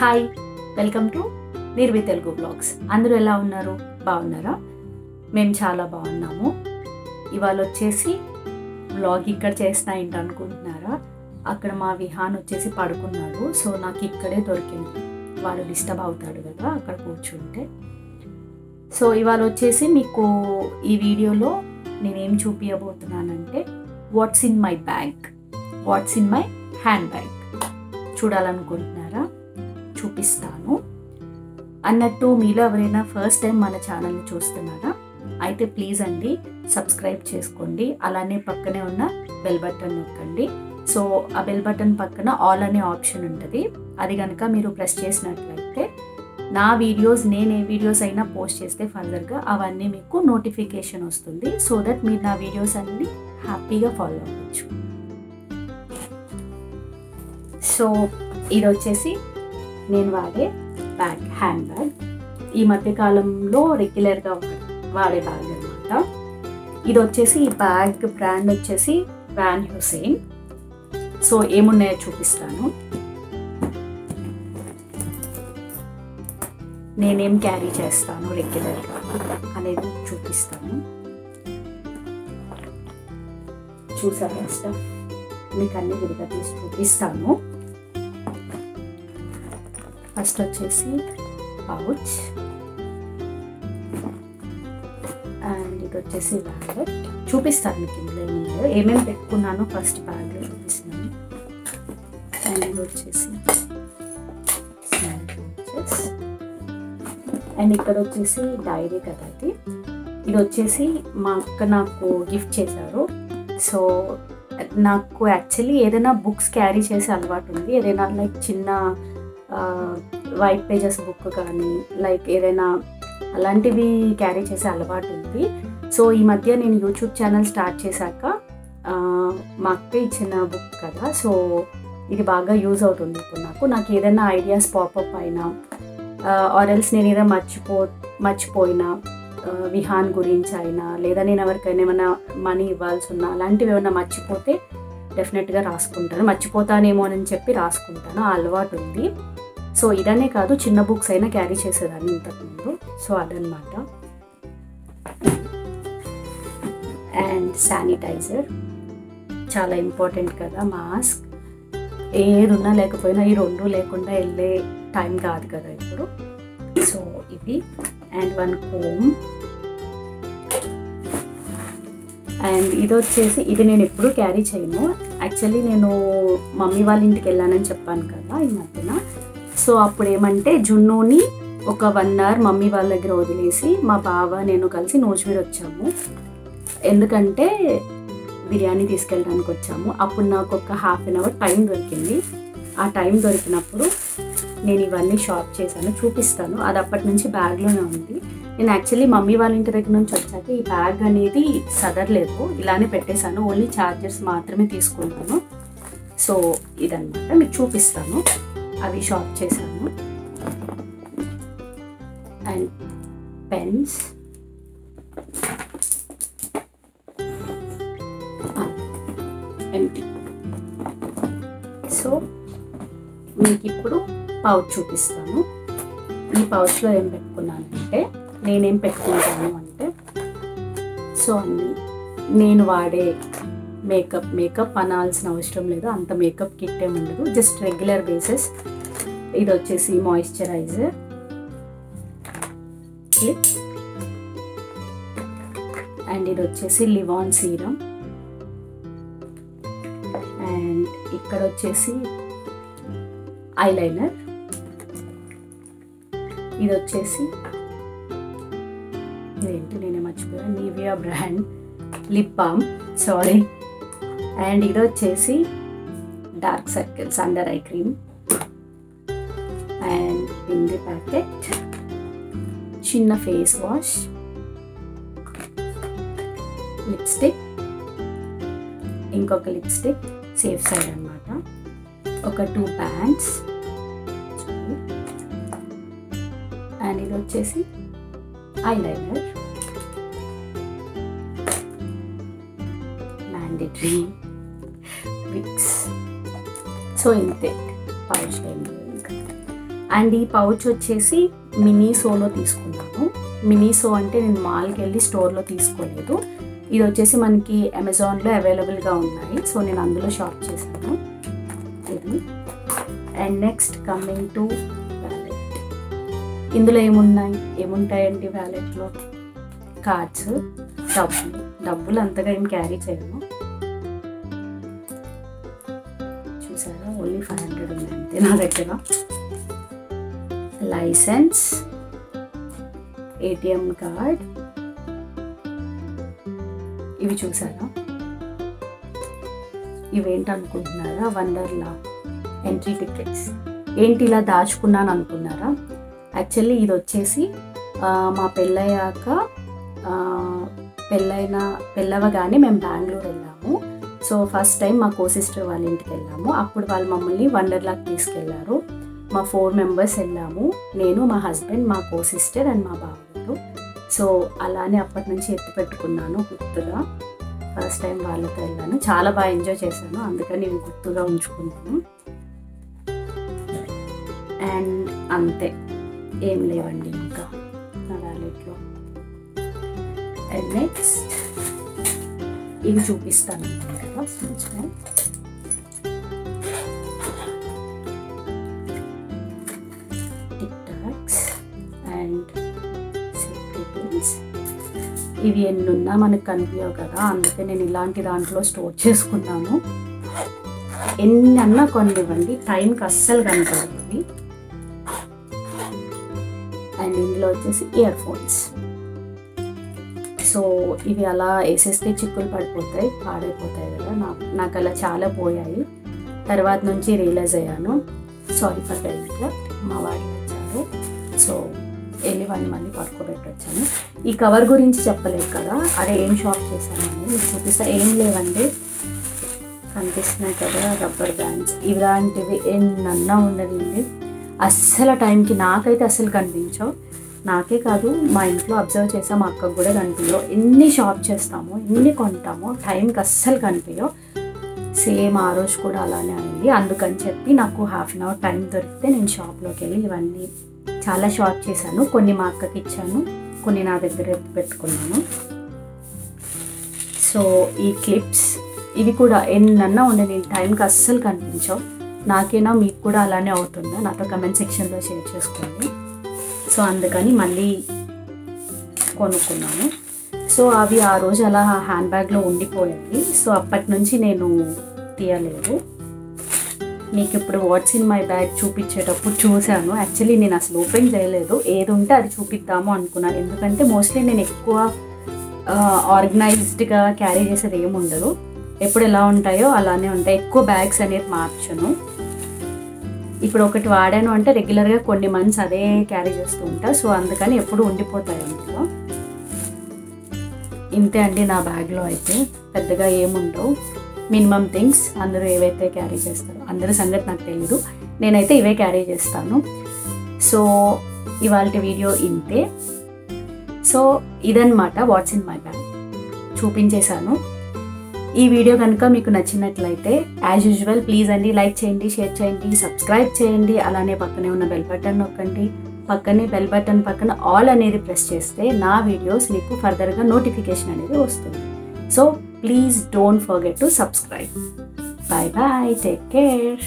Hi welcome to Nirvi Telugu blogs. అందరూ ఎలా ఉన్నారు? బాగున్నారా? మేము చాలా బాగున్నాము. ఇవాళ వచ్చేసి బ్లాగ్ ఇక్కడ చేసిన ఏంటి అనుకుంటున్నారా అక్కడ మా విహాన్ వచ్చేసి పడుకున్నాడు. సో నాకు ఇక్కడే దొరికింది. వాడు డిస్టర్బ్ అవుతాడు కదా అక్కడ కూర్చుంటే. సో ఇవాళ వచ్చేసి మీకు ఈ వీడియోలో నేనేం చూపించబోతున్నానంటే what's in my bag what's in my hand bag చూడాలనుకుంటున్నాను. చూపిస్తాను. అన్నట్టు మీలో ఎవరైనా ఫస్ట్ టైం మన ఛానల్ని చూస్తున్నారా? అయితే ప్లీజ్ అండి సబ్స్క్రైబ్ చేసుకోండి. అలానే పక్కనే ఉన్న బెల్ బటన్ నొక్కండి. సో ఆ బెల్ బటన్ పక్కన ఆల్ అనే ఆప్షన్ ఉంటుంది. అది కనుక మీరు ప్రెస్ చేసినట్లయితే నా వీడియోస్ నేను ఏ వీడియోస్ అయినా పోస్ట్ చేస్తే ఫర్దర్గా అవన్నీ మీకు నోటిఫికేషన్ వస్తుంది. సో దట్ మీరు నా వీడియోస్ అన్ని హ్యాపీగా ఫాలో అవ్వచ్చు. సో ఇది వచ్చేసి నేను వాడే బ్యాగ్ హ్యాండ్ బ్యాగ్. ఈ మధ్య కాలంలో రెగ్యులర్గా వాడే బ్యాగ్ అనమాట ఇది వచ్చేసి ఈ బ్యాగ్ బ్రాండ్ వచ్చేసి వ్యాన్ హుసేన్ సో ఏమున్నాయో చూపిస్తాను. నేనేం క్యారీ చేస్తాను రెగ్యులర్గా అనేది చూపిస్తాను. చూసారా స్టఫ్ మీకు అన్ని విడిగా తీసి చూపిస్తాను. ఫస్ట్ వచ్చేసి పౌచ్. అండ్ ఇది వచ్చేసి వ్యాలెట్ చూపిస్తాను మీకు ఇందులో ఏముందో ఏమేమి పెట్టుకున్నానో ఫస్ట్ బ్యాగ్లో చూపిస్తున్నాను అండ్ ఇది వచ్చేసి అండ్ ఇక్కడ వచ్చేసి డైరీ కదా అది ఇది వచ్చేసి మా అక్క నాకు గిఫ్ట్ చేశారు. సో నాకు యాక్చువల్లీ ఏదైనా బుక్స్ క్యారీ చేసే అలవాటు ఉంది. ఏదైనా లైక్ చిన్న వైట్ పేజెస్ బుక్ కానీ లైక్ ఏదైనా అలాంటివి క్యారీ చేసే అలవాటు ఉంది. సో ఈ మధ్య నేను యూట్యూబ్ ఛానల్ స్టార్ట్ చేశాక మా అక్క ఇచ్చిన బుక్ కదా. సో ఇది బాగా యూజ్ అవుతుంది ఇప్పుడు నాకు. నాకు ఏదైనా ఐడియాస్ పాపప్ అయినా ఆర్ఎల్స్ నేను ఏదైనా మర్చిపో మర్చిపోయినా విహాన్ గురించి అయినా లేదా నేను ఎవరికైనా ఏమైనా మనీ ఇవ్వాల్సి ఉన్నా అలాంటివి ఏమైనా మర్చిపోతే డెఫినెట్గా రాసుకుంటాను. మర్చిపోతానేమో అని చెప్పి రాసుకుంటాను. ఆ అలవాటు ఉంది. సో ఇదనే కాదు చిన్న బుక్స్ అయినా క్యారీ చేసేదాన్ని ఇంతకుముందు. సో అదనమాట అండ్ శానిటైజర్. చాలా ఇంపార్టెంట్ కదా మాస్క్. ఏది ఉన్నా లేకపోయినా ఈ రెండు లేకుండా వెళ్ళే టైం కాదు కదా ఇప్పుడు. సో ఇది అండ్ వన్ కోమ్ అండ్ ఇది వచ్చేసి ఇది నేను ఎప్పుడూ క్యారీ చేయను. యాక్చువల్లీ నేను మమ్మీ వాళ్ళ ఇంటికి వెళ్ళానని చెప్పాను కదా ఈ మధ్యన. సో అప్పుడు ఏమంటే జున్నుని ఒక వన్ అవర్ మమ్మీ వాళ్ళ దగ్గర వదిలేసి మా బావ నేను కలిసి నోజ్వీడ్ వచ్చాము. ఎందుకంటే బిర్యానీ తీసుకెళ్ళడానికి వచ్చాము. అప్పుడు నాకు ఒక హాఫ్ అన్ అవర్ టైం దొరికింది. ఆ టైం దొరికినప్పుడు నేను ఇవన్నీ షాప్ చేశాను చూపిస్తాను. అది అప్పటి నుంచి బ్యాగ్లోనే ఉంది. నేను యాక్చువల్లీ మమ్మీ వాళ్ళ ఇంటి దగ్గర నుంచి వచ్చాక ఈ బ్యాగ్ అనేది సదరలేదు. ఇలానే పెట్టేశాను. ఓన్లీ ఛార్జర్స్ మాత్రమే తీసుకుంటాను. సో ఇదన్నమాట. మీకు చూపిస్తాను. అవి షాప్ చేశాను. అండ్ పెన్స్ ఎంటీ సో మీకు ఇప్పుడు పౌచ్ చూపిస్తాను. ఈ పౌచ్లో ఏం పెట్టుకున్నానంటే నేనేం పెట్టుకుంటాను అంటే సో అన్ని నేను వాడే మేకప్ మేకప్ అనాల్సిన అవసరం లేదు. అంత మేకప్ కిట్ ఏమి ఉండదు. Just regular basis. ఇది వచ్చేసి మాయిశ్చరైజర్. అండ్ ఇది వచ్చేసి లివాన్ సీరం. అండ్ ఇక్కడ వచ్చేసి ఐలైనర్. ఇది వచ్చేసి ఇదేంటి? నేనే మర్చిపోయాను. Nivea brand. Lip balm. Sorry. And ఇది వచ్చేసి dark circles under eye cream. And పిండి ప్యాకెట్ చిన్న ఫేస్ వాష్ లిప్స్టిక్ ఇంకొక లిప్స్టిక్ సేఫ్ సైడ్ అనమాట ఒక టూ ప్యాంట్స్. అండ్ ఇది వచ్చేసి ఐలైనర్. మ్యాండేటరీ విక్స్ సో ఇంతే. పౌచ్ అండ్ ఈ పౌచ్ వచ్చేసి మినీ సోలో తీసుకున్నాను. మినీ సో అంటే నేను మాల్కి వెళ్ళి స్టోర్లో తీసుకోలేదు. ఇది వచ్చేసి మనకి అమెజాన్లో అవైలబుల్గా ఉన్నాయి. సో నేను అందులో షాప్ చేశాను. ఇది. And next coming to wallet ఇందులో ఏమున్నాయి? ఏముంటాయండి వ్యాలెట్లో కార్డ్స్ డబ్బులు. డబ్బులు అంతగా ఏం క్యారీ చేయను. ఓన్లీ ఫైవ్ హండ్రెడ్ ఉంది అంతే నా దగ్గర. Licence ATM card. ఇవి చూసారా? ఇవేంటి అనుకుంటున్నారా వండర్లా ఎంట్రీ టికెట్స్ ఏంటి ఇలా దాచుకున్నాను అనుకున్నారా యాక్చువల్లీ ఇది వచ్చేసి మా పెళ్ళయ్యాక పెళ్ళైన పెళ్ళవగానే మేము బెంగళూరు వెళ్ళాము. సో ఫస్ట్ టైం మా కో సిస్టర్ వాళ్ళ ఇంటికి వెళ్ళాము. అప్పుడు వాళ్ళు మమ్మల్ని వండర్లాకి తీసుకెళ్ళారు. మా ఫోర్ మెంబర్స్ వెళ్ళాము. నేను మా హస్బెండ్ మా కో సిస్టర్ అండ్ మా బావగారు. సో అలానే అప్పటి నుంచి ఎత్తి పెట్టుకున్నాను గుర్తుగా ఫస్ట్ టైం వాళ్ళతో వెళ్ళాను. చాలా బాగా ఎంజాయ్ చేశాను. అందుకని నేను గుర్తుగా ఉంచుకున్నాను. అండ్ అంతే. ఏం లేవండి ఇంకా. నా వ్యాలెట్లో అండ్ నెక్స్ట్ ఇవి చూపిస్తాను టిక్టాక్స్ అండ్ పిన్స్ ఇవి ఎన్ని ఉన్నా మనకు కనిపించవు కదా అందుకే నేను ఇలాంటి దాంట్లో స్టోర్ చేసుకున్నాను. ఎన్ని అన్నా కొనివ్వండి టైంకి అస్సలు కనపడుతుంది అండ్ ఇందులో వచ్చేసి ఇయర్ ఫోన్స్. సో ఇవి అలా వేసేస్తే చిక్కులు పడిపోతాయి పాడైపోతాయి కదా. నాకు నాకు అలా చాలా పోయాయి. తర్వాత నుంచి రియలైజ్ అయ్యాను. సారీ ఫర్ డైరెక్ట్ మా వాడు వచ్చారు. సో వెళ్ళి వాళ్ళని మళ్ళీ పడుకోబెట్టొచ్చాను. ఈ కవర్ గురించి చెప్పలేదు కదా. అదే ఏం షాప్ చేశానని మీకు చూపిస్తా. ఏం లేవండి. కనిపిస్తున్నాయి కదా రబ్బర్ బ్యాండ్స్. ఇలాంటివి ఎన్నన్నా ఉండదండి. అస్సలు టైంకి నాకైతే అస్సలు కనిపించవు. నాకే కాదు మా ఇంట్లో అబ్జర్వ్ చేసా మా అక్కకు కూడా కనిపించవు ఎన్ని షాప్ చేస్తామో ఎన్ని కొంటామో టైంకి అస్సలు కనిపించవు సేమ్ ఆ రోజు కూడా అలానే అయింది. అందుకని చెప్పి నాకు హాఫ్ అన్ అవర్ టైం దొరికితే నేను షాప్లోకి వెళ్ళి ఇవన్నీ చాలా షాప్ చేశాను. కొన్ని మా అక్కకి ఇచ్చాను కొన్ని నా దగ్గర పెట్టుకున్నాను. సో ఈ క్లిప్స్ ఇవి కూడా ఎన్నన్నా ఉండే నేను టైంకి అస్సలు కనిపించవు. నాకేనా మీకు కూడా అలానే అవుతుందా? నాతో కమెంట్ సెక్షన్లో షేర్ చేసుకోండి. సో అందుకని మళ్ళీ కొనుక్కున్నాను. సో అవి ఆ రోజు అలా హ్యాండ్ బ్యాగ్లో ఉండిపోయాయి. సో అప్పటి నుంచి నేను తీయలేదు. మీకు ఇప్పుడు వాట్స్ ఇన్ మై బ్యాగ్ చూపించేటప్పుడు చూశాను. యాక్చువల్లీ నేను అసలు ఓపెన్ చేయలేదు. ఏది ఉంటే అది చూపిద్దాము అనుకున్నాను. ఎందుకంటే మోస్ట్లీ నేను ఎక్కువ ఆర్గనైజ్డ్గా క్యారీ చేసేది ఏమి ఉండదు. ఎప్పుడు ఎలా ఉంటాయో అలానే ఉంటాయి. ఎక్కువ బ్యాగ్స్ అనేది మార్చను. ఇప్పుడు ఒకటి వాడాను అంటే రెగ్యులర్గా కొన్ని మంత్స్ అదే క్యారీ చేస్తూ ఉంటా. సో అందుకని ఎప్పుడు ఉండిపోతాయి అందులో ఇంతే అండి నా బ్యాగ్లో అయితే. పెద్దగా ఏముండవు. మినిమం థింగ్స్ అందరూ ఏవైతే క్యారీ చేస్తారో అందరి సంగతి నాకు తెలియదు నేనైతే ఇవే క్యారీ చేస్తాను. సో ఇవాళ వీడియో ఇంతే. సో ఇదన్నమాట వాట్స్ ఇన్ మై బ్యాగ్. చూపించేశాను. ఈ వీడియో కనుక మీకు నచ్చినట్లయితే యాజ్ యూజువల్ ప్లీజ్ అండి లైక్ చేయండి షేర్ చేయండి సబ్స్క్రైబ్ చేయండి అలానే పక్కనే ఉన్న బెల్ బటన్ నొక్కండి. పక్కనే బెల్ బటన్ పక్కన ఆల్ అనేది ప్రెస్ చేస్తే నా వీడియోస్ మీకు ఫర్దర్గా నోటిఫికేషన్ అనేది వస్తుంది. So please don't forget to subscribe bye bye take care